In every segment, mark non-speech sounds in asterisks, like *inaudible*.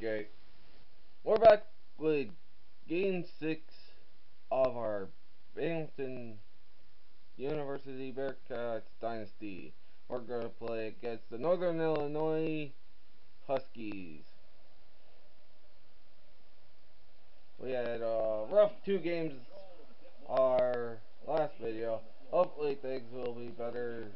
Okay. We're back with game six of our Binghamton University Bearcats Dynasty. We're going to play against the Northern Illinois Huskies. We had a rough two games our last video. Hopefully things will be better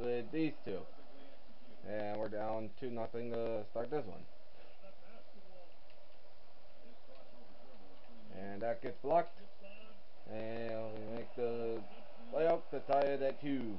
with these two. And we're down 2 nothing to start this one. And that gets blocked. And we make the layup to tie it at 2.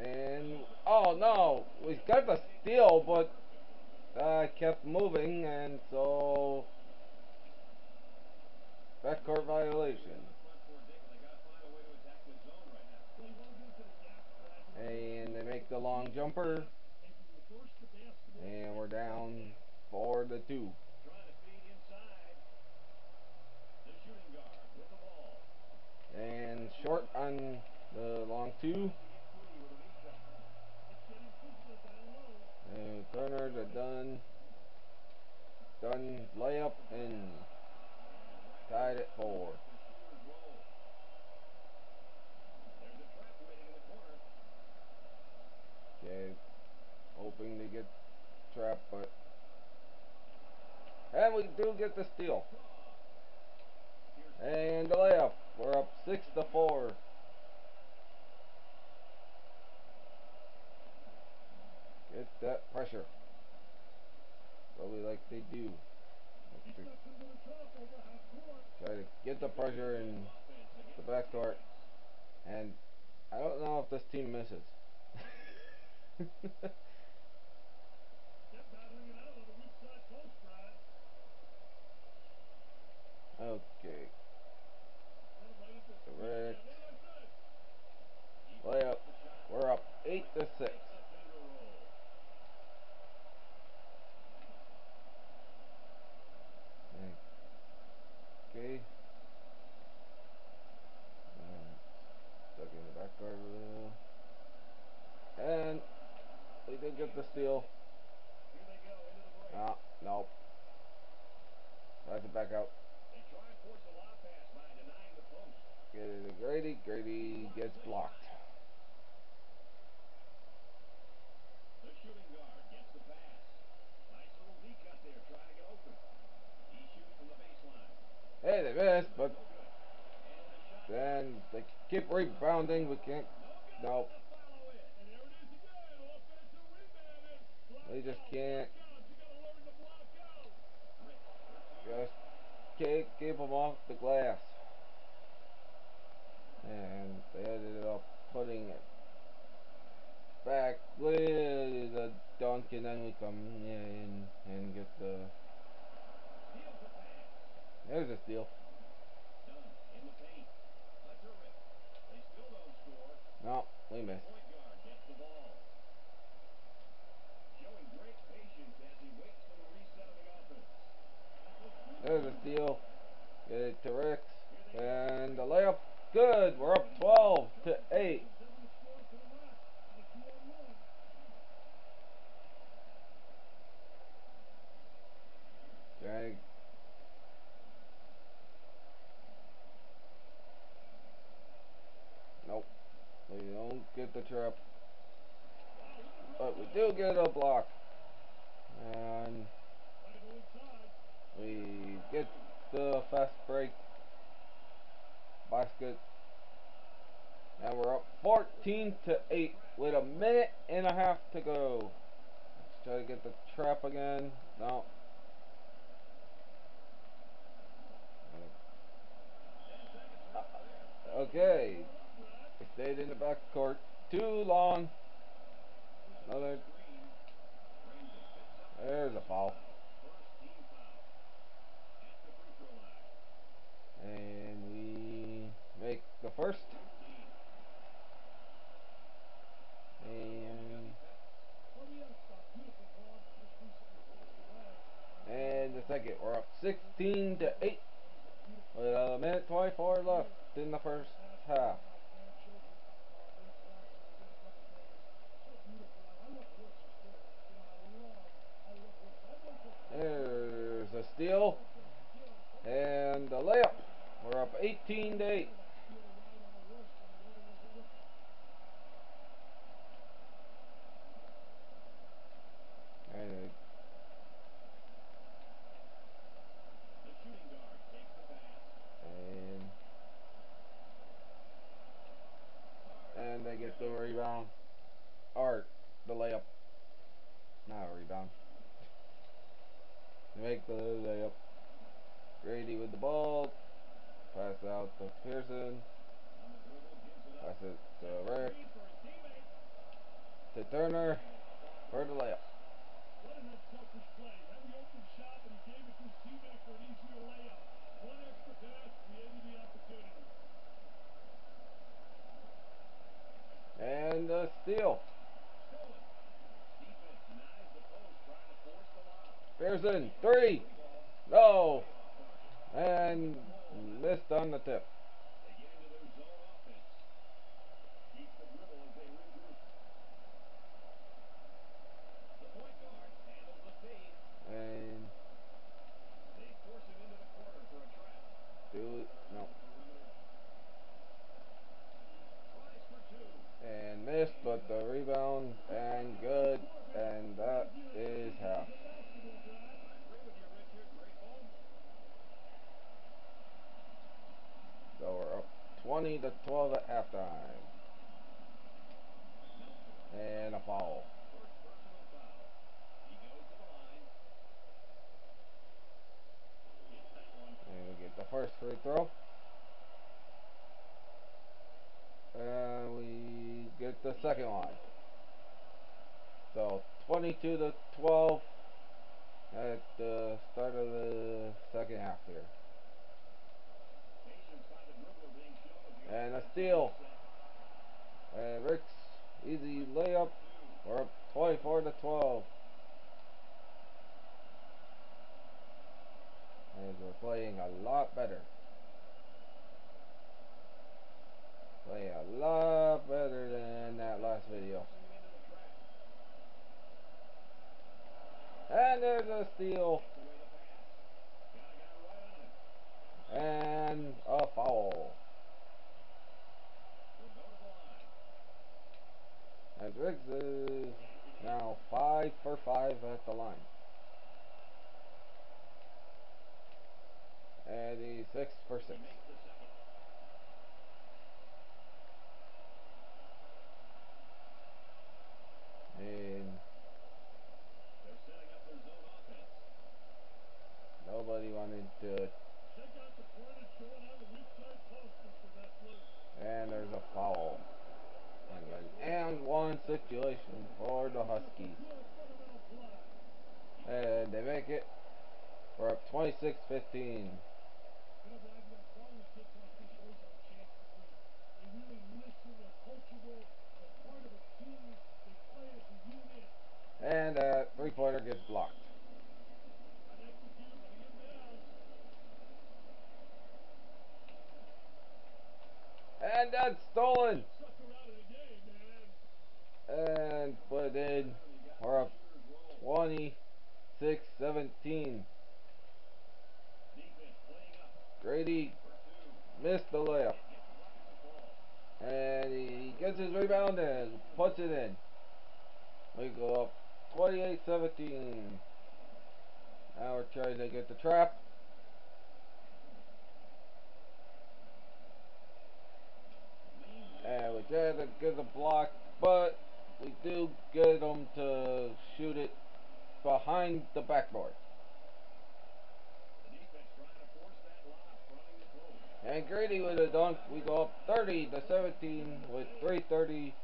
And, oh no, we got the steal, but I kept moving, and so backcourt violation. And they make the long jumper. And we're down four to two. And short on the long two. And Turner to Dunn. Dunn layup and tied at four. Okay, hoping to get trapped, but we do get the steal. And the layup. We're up six to four. Get that pressure. We like they do. Try to get the pressure in the backcourt. And I don't know if this team misses. *laughs* okay. Correct. Layup. We're up eight to six. Okay. Uh, stuck in the back guard a little. And we did get the steal. Ah, nope. I have to back out. Get it to Grady. Grady gets blocked. Hey, they missed, but then they keep rebounding. We can't. Nope. We just can't. Just can't keep them off the glass. And they ended up putting it back with a dunk, and then we come in and get the. There's a steal. No, we missed. There's a steal. Get it to Ricks. And the layup. Good. We're up 12 to 8. Okay. Nope. We don't get the trap. But we do get a block. And we get the fast break basket. And we're up 14 to 8 with a minute and a half to go. Let's try to get the trap again. No. Okay. Stayed in the back court too long. Another. There's a foul. And we make the first. And and the second. We're up 16 to 8 with a minute 24 left in the first half. There's a steal. And a layup. We're up 18 to 8. Lob. Three. No. And missed on the tip. They get into their zone offense. Keep the dribble as they regroup. The point guard handles the feed. And They force it into the corner for a trap. do it. No. Tries for two. And missed, but the rebound and good. And that is half. Basketball drive. I agree with you, Richard. Great ball. So we're up 20 to 12 at halftime. And a foul. First personal foul. He goes to the line. Gets that one. And we get the first free throw. And we get the second one. So 22 to 12 at the start of the second half here. And a steal. And Ricks easy layup. We're up 24 to 12. And we're playing a lot better. Playing a lot better than that last video. And there's a steal. And a foul. And Ricks is now 5 for 5 at the line. And he's 6 for 6. And And there's a foul. And an and one situation for the Huskies. And they make it. We're up 26 15. And that three pointer gets blocked. And that's stolen. And put in. We're up 26 17. Grady missed the layup. And he gets his rebound and puts it in. We go up 28 17. Now we're trying to get the trap. And we try to get the block, but we do get them to shoot it behind the backboard. And Grady with a dunk. We go up 30 to 17 with 3:30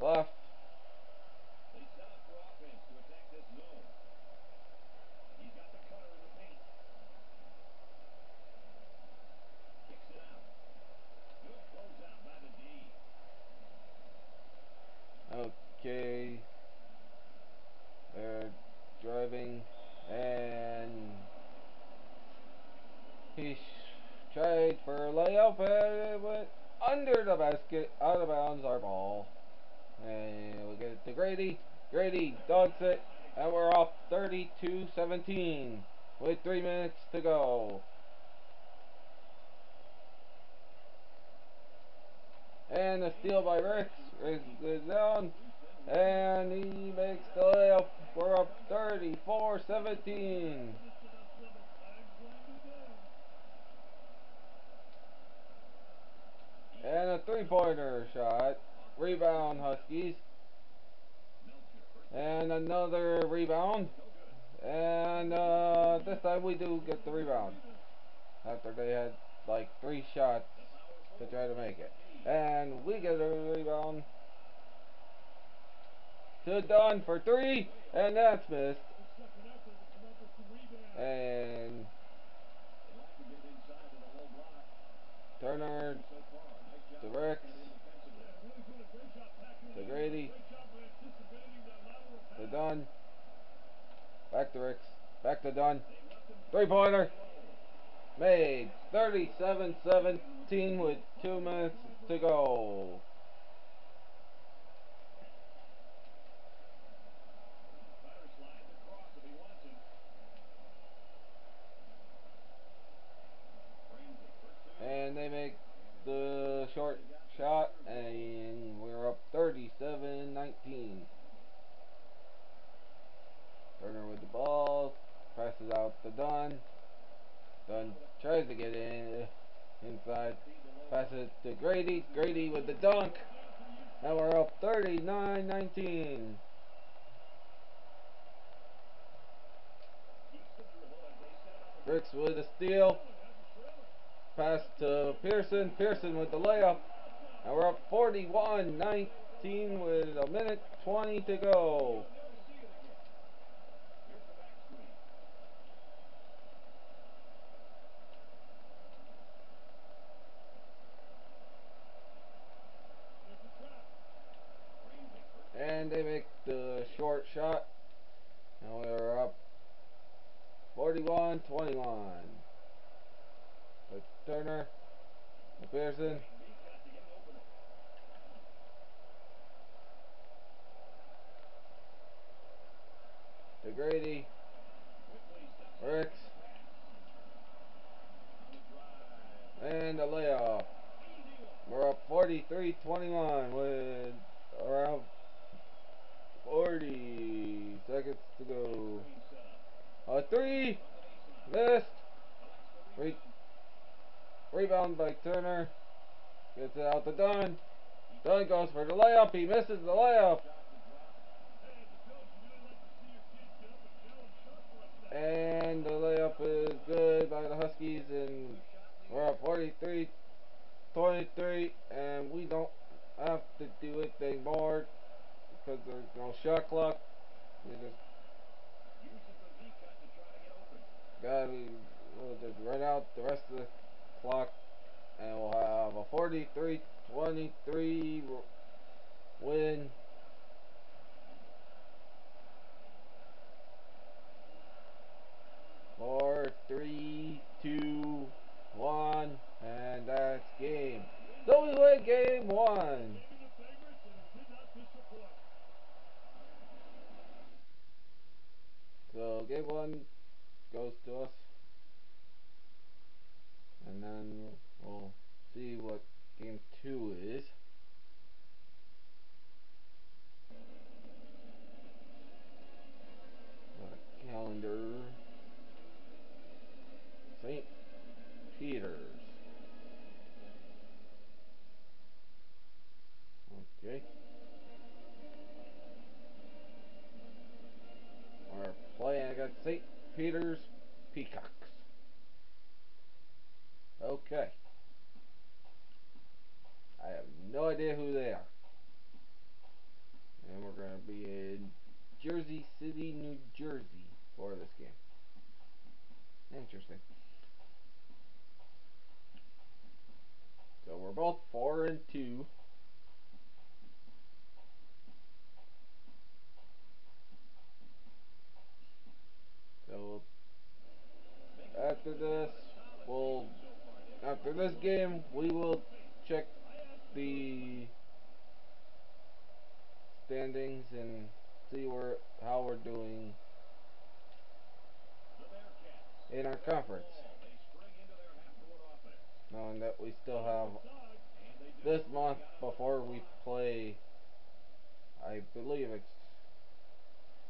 left. They set up for offense to attack this zone. He's got the cutter in the paint. Kicks it out. Good closeout by the D. Okay. They're driving and he sh- tried for a layup and it went under the basket, out of bounds our ball. And we get it and we're up 32-17. with three minutes to go. And a steal by. Ricks goes down. And he makes the layup. We're up 34 17. And a three pointer shot. Rebound, Huskies. And another rebound. And uh, this time we do get the rebound. After they had like three shots to try to make it. And we get a rebound. To Dunn for three. And that's missed. And Turner to Ricks. Grady. Dunn. Back to Ricks. Back to Dunn. Three pointer. Made. 37 17 with two minutes to go. And they make the short shot, and we're up 37 19. Turner with the ball, passes out to Dunn. Dunn tries to get in inside, passes to Grady. Grady with the dunk, and we're up 39 19. Bricks with a steal. Pass to Pearson. Pearson with the layup. And we're up 41 19 with a minute 20 to go. And they make the short shot. And we're up 41 21. With Turner, Pearson. To Grady. Ricks. And a layoff. We're up 43-21 with around 40 seconds to go. A three. Missed. Re rebound by Turner. Gets it out to Dunn. Dunn goes for the layup. He misses the layup. And the layup is good by the Huskies. And we're up 43 23. And we don't have to do anything more because there's no shot clock. We just gotta we'll just run out the rest of the clock and we'll have a 43 23 win. Four, three, two, one, and that's game. So we win game one. So game one goes to us. And then we'll see what game two is. Got a calendar. St. Peter's. Okay. Our play, I got St. Peter's Peacocks. Okay. I have no idea who they are. And we're going to be in Jersey City, New Jersey for this game. Interesting. So we're both 4 and 2. So after this, we'll after this game, we will check the standings and see where how we're doing in our conference. Knowing that we still have this month before we play, I believe it's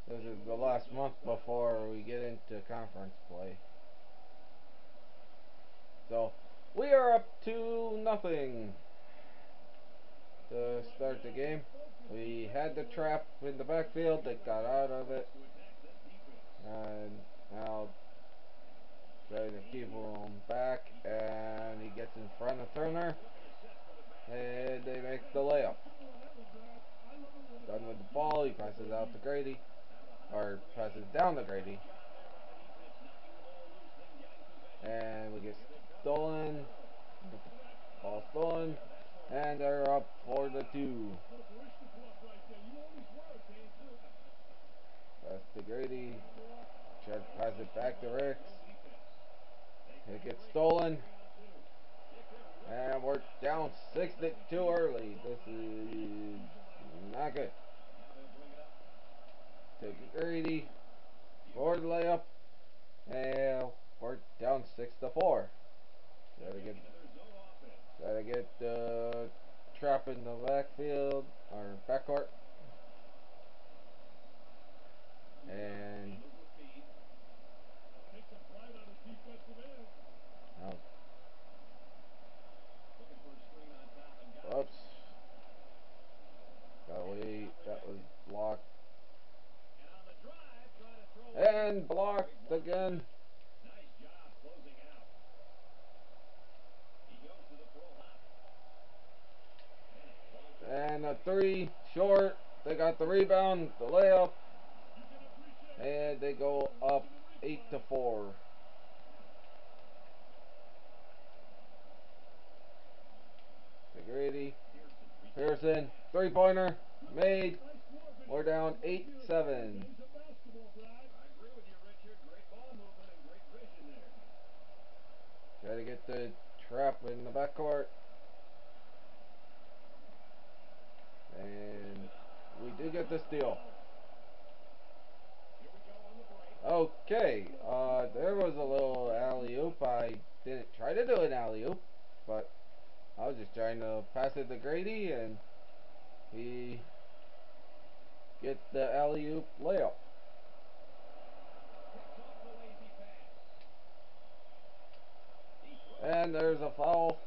this is the last month before we get into conference play. So we are up to nothing to start the game. We had the trap in the backfield, they got out of it. And now trying to keep him back and he gets in front of Turner. And they make the layup. Dunn with the ball, he passes out to Grady. Or passes down to Grady. And we get stolen. Ball stolen. And they're up for the two. Pass to Grady. Try passes it back to Ricks. It gets stolen. Down six it too early. This is not good. Take Grady for the layup. And we're down six to four. Gotta get gotta get the uh, trap in the backfield or backcourt. And oh. Oops. Gotta. That was blocked. And blocked again. And a three short. They got the rebound, the layup, and they go up eight to four. Grady, Pearson, three pointer, made. We're down eight seven. Try to get the trap in the backcourt. And we do get the steal. Okay, uh, there was a little alley-oop. I didn't try to do an alley-oop, but I was just trying to pass it to Grady, and he get the alley-oop layup. And there's a foul.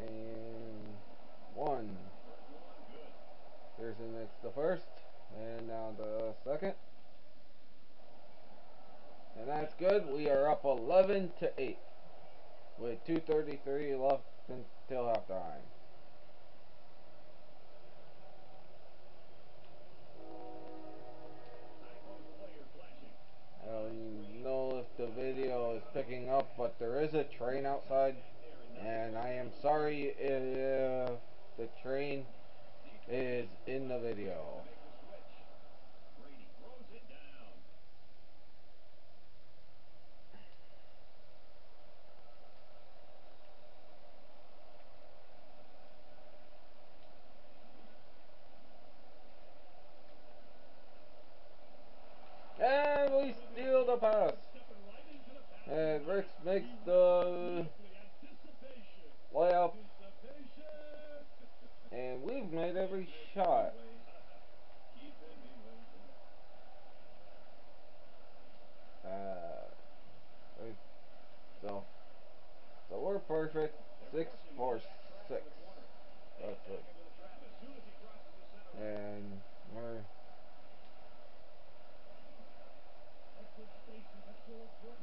And one. Pearson makes the first. And now the second. And that's good. We are up 11 to 8. With 2.33 left until halftime. I don't know if the video is picking up, but there is a train outside. And I am sorry if the train is in the video. And we steal the pass. And Ricks makes the layup. And we've made every shot. Uh, so, so we're perfect. Six for six. That's it. And we're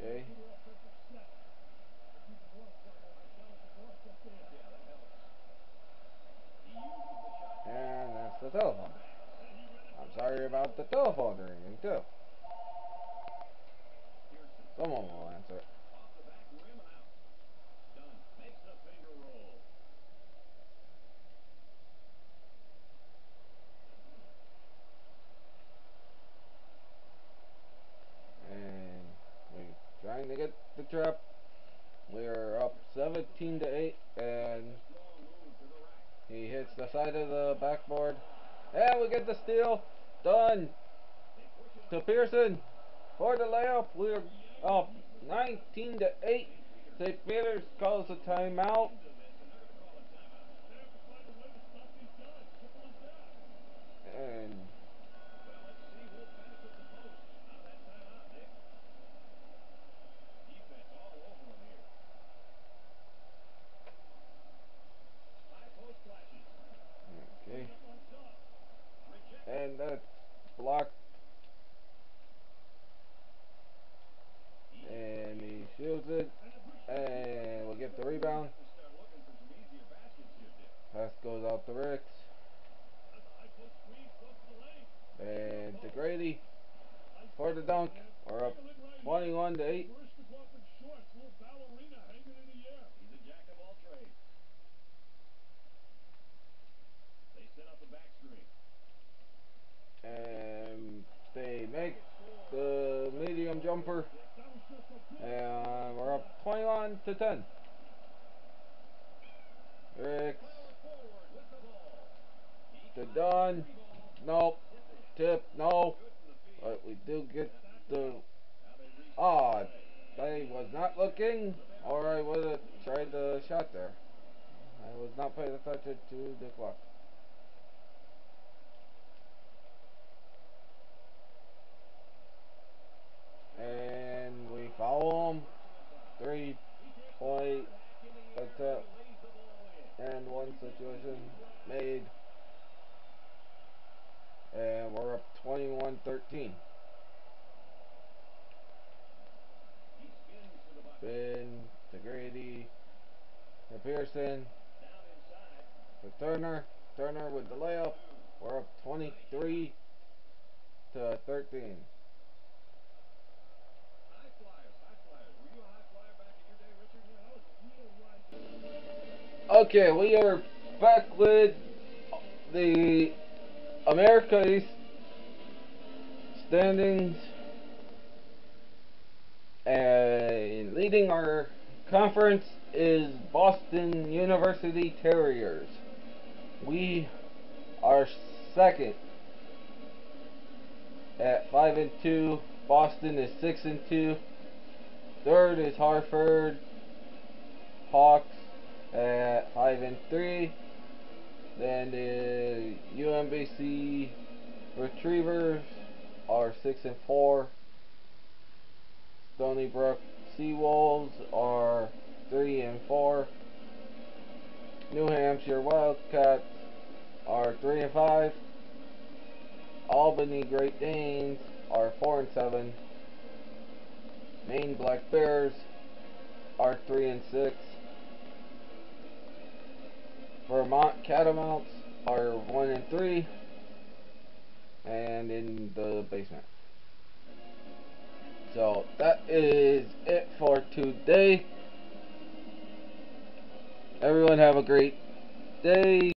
okay. And that's the telephone. I'm sorry about the telephone ringing too. Someone will answer it. And we're the trap. We're up 17 to 8 and he hits the side of the backboard. And we get the steal. Dunn. to Pearson for the layup. We're up 19 to 8. St. Peter's calls a timeout. They have to find a way to stop these guys. Simple as that. And okay. On top. And that's blocked. And he shields it. And we'll get the rebound. Pass goes out to Ricks. That's a high post screen. Goes to the lane. And to Grady for the dunk. We're up 21 to 8. Baryshnikov in shorts. Little ballerina hanging in the air. And they make the medium jumper. That was just a good And we're up 21 to 10. Ricks to Dunn. Nope. Tip. No. But we do get the. Ah, I was not looking, or I would have tried the shot there. I was not paying attention to the clock. And we follow him. Three point attempt and one situation made. And we're up 21 13. Spin to Grady to Pearson to Turner. Turner with the layup. We're up 23 to 13. Okay, we are back with the America East standings and leading our conference is Boston University Terriers. We are second at 5 and 2. Boston is 6 and 2. Third is Hartford Hawks at 5 and 3. Then the UMBC Retrievers are 6 and 4. Stony Brook Seawolves are 3 and 4. New Hampshire Wildcats are 3 and 5. Albany Great Danes are 4 and 7. Maine Black Bears are 3 and 6. Vermont Catamounts are 1 and 3. And in the basement. So that is it for today. Everyone have a great day.